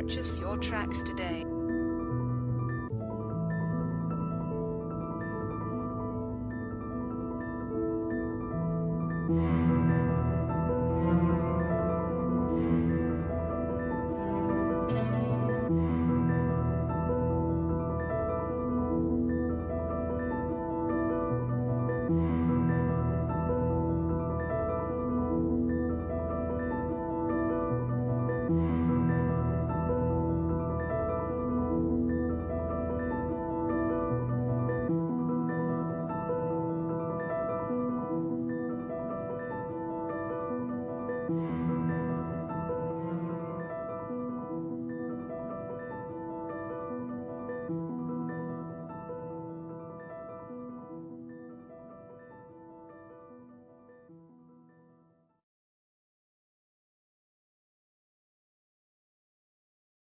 purchase your tracks today. Yeah.